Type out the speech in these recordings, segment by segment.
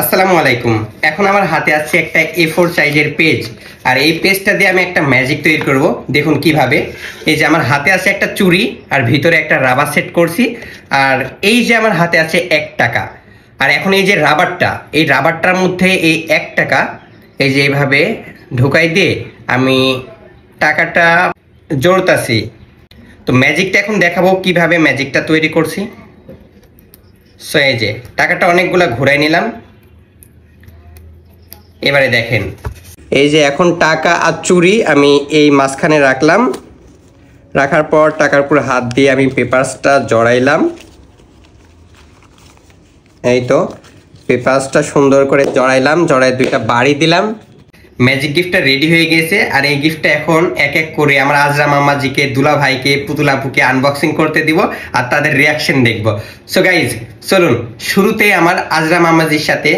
আসসালামু আলাইকুম। এখন আমার হাতে আছে একটা এ ফোর সাইজের পেজ আর এই পেজটা দিয়ে আমি একটা ম্যাজিক তৈরি করব। দেখুন কীভাবে। এই যে আমার হাতে আছে একটা চুড়ি, আর ভিতরে একটা রাবার সেট করছি। আর এই যে আমার হাতে আছে এক টাকা। আর এখন এই যে রাবারটা এই রাবারটার মধ্যে এই এক টাকা, এই যে এইভাবে ঢুকাই দিয়ে আমি টাকাটা জোরতাছি। তো ম্যাজিকটা এখন দেখাবো কীভাবে ম্যাজিকটা তৈরি করছি। সো এই যে টাকাটা অনেকগুলো ঘুরাই নিলাম। এবারে দেখেন। এই যে এখন টাকা আর চুরি আমি এই মাঝখানে রাখলাম। রাখার পর টাকার উপর হাত দিয়ে আমি পেপারসটা জড়াইলাম। এই তো পেপারসটা সুন্দর করে জড়াইলাম জড়াই দুইটা বাড়ি দিলাম। ম্যাজিক গিফটটা রেডি হয়ে গেছে আর এই গিফটটা এখন এক এক করে আমার আজরা মামাজিকে দুলা ভাইকে পুতুলাপুকে আনবক্সিং করতে দিব আর তাদের রিয়াকশন দেখব। সো গাইজ চলুন শুরুতে আমার আজরা মামাজির সাথে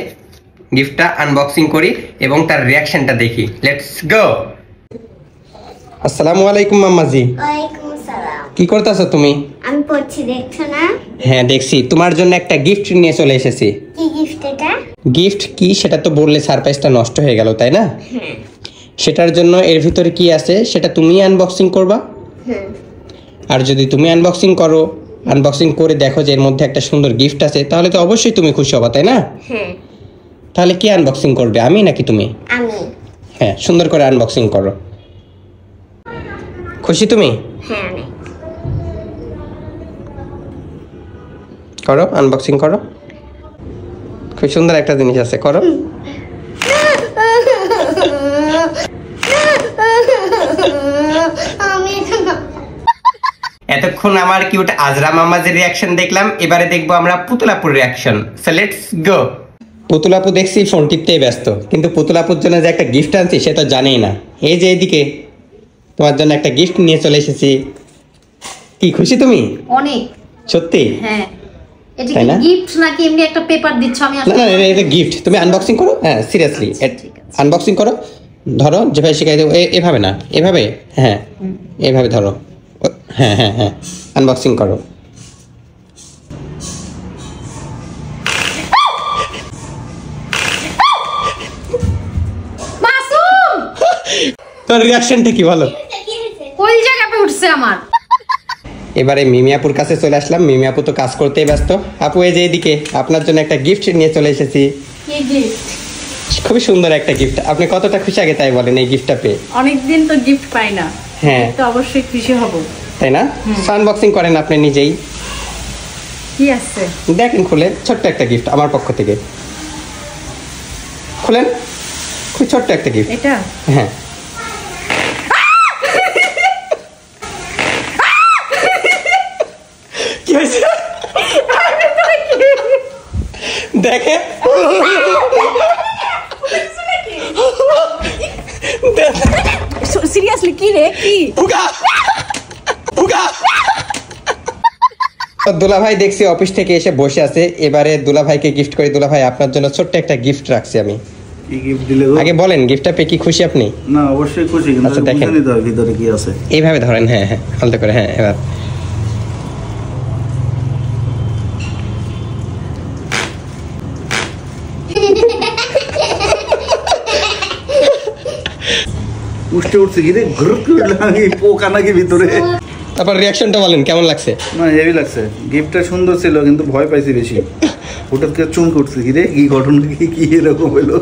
গিফটটা আনবক্সিং করি এবং তার রিয়াকশনটা দেখি। লেটস গো আসসালামু আলাইকুম মাম্মাজি। কি করতেছো তুমি? আমি পড়ছি দেখছ না? হ্যাঁ দেখছি। তোমার জন্য একটা গিফট নিয়ে চলে এসেছি। কি গিফট এটা? গিফট কি সেটা তো বললে সারপ্রাইজটা নষ্ট হয়ে গেল তাই না? হ্যাঁ। সেটার জন্য এর ভিতরে কি আছে সেটা তুমি আনবক্সিং করবা। আর যদি তুমি আনবক্সিং করো আনবক্সিং করে দেখো যে এর মধ্যে একটা সুন্দর গিফট আছে তাহলে তো অবশ্যই তুমি খুশি হবা তাই না? হ্যাঁ। তাহলে কি আনবক্সিং করবে? আমি নাকি তুমি? আমি। হ্যাঁ সুন্দর করে আনবক্সিং করো। খুশি তুমি? হ্যাঁ করো আনবক্সিং করো। খুব সুন্দর একটা জিনিস আছে করো। এতক্ষণ আমার কিউট আজরা মামাজের রিয়াকশন দেখলাম এবারে দেখব আমরা পুতুলাপুর রিয়াকশন সো লেটস গো পুতুলাপু দেখছি ফোন টিপতেই ব্যস্ত। কিন্তু পুতুলাপুর জন্য যে একটা গিফট আনছি সে তো জানেই না। এই যে এদিকে তোমার জন্য একটা গিফট নিয়ে চলে এসেছি। কি খুশি তুমি? অনেক। সত্যি? হ্যাঁ। এটা কি না? গিফট নাকি এমনি একটা পেপার দিচ্ছ? আমি না না এটা- গিফট তুমি আনবক্সিং করো? হ্যাঁ সিরিয়াসলি আনবক্সিং করো। ধরো যেভাবে শিখাই দেবো। এভাবে না এভাবে হ্যাঁ এভাবে ধরো। হ্যাঁ হ্যাঁ হ্যাঁ আনবক্সিং করো। তোর রিয়াকশনটা কি বলো? কোন জায়গায় উঠছে আমার? এবারে মিমিয়াপুর কাছে চলে আসলাম। মিমিয়াপু তো কাজ করতেই ব্যস্ত। আপু এই যে এদিকে আপনার জন্য একটা গিফট নিয়ে চলে এসেছি। খুবই সুন্দর একটা গিফট আপনি কতটা খুশি আগে তাই বলেন এই গিফটটা পেয়ে। অনেকদিন তো গিফট পাই না। হ্যাঁ। তো অবশ্যই খুশি হব। তাই না? আনবক্সিং করেন আপনি নিজেই। কি আছে? দেখেন খুলে ছোট্ট একটা গিফট আমার পক্ষ থেকে। খুলেন? খুব ছোট্ট একটা গিফট এটা? হ্যাঁ কি হয়েছে দেখেন সিরিয়াসলি কি রে? কি? দুলা ভাই দেখছি অফিস থেকে এসে বসে আছে। এবারে দুলা ভাইকে গিফট করে। দুলা ভাই আপনার জন্য ছোট্ট একটা গিফট রাখছি আমি? আগে বলেন গিফটটা পেয়ে কি খুশি আপনি? না অবশ্যই খুশি কিন্তু আচ্ছা, দেখেন। ভিতরে কি আছে। এইভাবে ধরেন হ্যাঁ হ্যাঁ আলতো করে হ্যাঁ এবার। উঠতে উঠছে কি রে ঘুরত পোকা নাকি ভিতরে। তারপর রিয়াকশনটা বলেন কেমন লাগছে? না হেভি লাগছে। গিফটটা সুন্দর ছিল কিন্তু ভয় পাইছি বেশি। হঠাৎ করে চমকে উঠছে কি রে কি ঘটনা কি কি এরকম হলো।